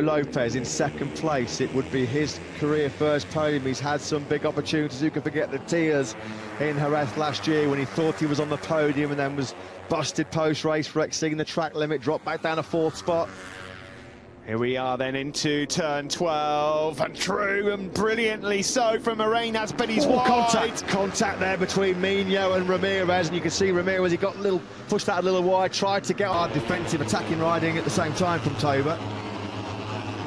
Lopez in second place. It would be his career first podium. He's had some big opportunities. Who can forget the tears in Jerez last year when he thought he was on the podium and then was busted post-race for exceeding the track limit, dropped back down a fourth spot. Here we are then into turn 12, and true and brilliantly so from Arenas, but he's Ooh, wide. Contact, contact there between Migno and Ramirez, and you can see Ramirez, he got a little, pushed out a little wide, tried to get our defensive attacking riding at the same time from Toba.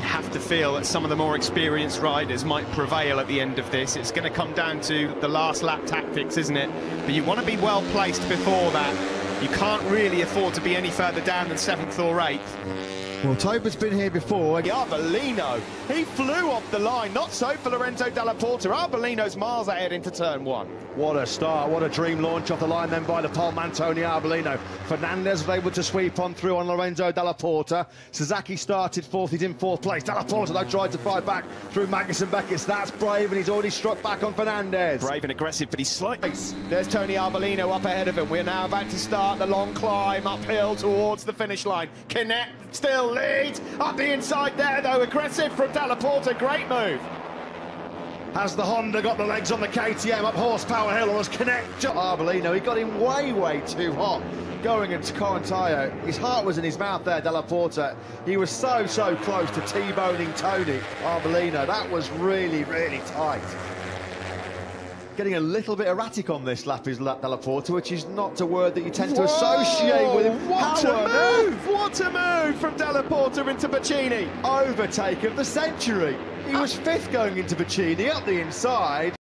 Have to feel that some of the more experienced riders might prevail at the end of this. It's going to come down to the last lap tactics, isn't it? But you want to be well placed before that. You can't really afford to be any further down than seventh or eighth. Well, Toba's been here before. Arbolino, he flew off the line. Not so for Lorenzo Dalla Porta. Arbolino's miles ahead into turn one. What a start, what a dream launch off the line then by the pole man, Tony Arbolino. Fernandez was able to sweep on through on Lorenzo Dalla Porta. Sasaki started fourth, he's in fourth place. Dalla Porta, though, tried to fight back through Maggotts and Beckett. That's brave, and he's already struck back on Fernandez. Brave and aggressive, but he's slightly... There's Tony Arbolino up ahead of him. We're now about to start the long climb uphill towards the finish line. Canet still leads. Up the inside there, though. Aggressive from Dalla Porta. Great move. Has the Honda got the legs on the KTM up Horsepower Hill or has Canet Arbolino? He got him way, way too hot going into Correntaio. His heart was in his mouth there, Dalla Porta. He was so, so close to T-boning Tony Arbolino. That was really, really tight. Getting a little bit erratic on this lap is Dalla Porta, which is not a word that you tend to Whoa, associate with him. What How a move! What a move from Dalla Porta into Bucine. Overtake of the century. He was fifth going into Bucine up the inside.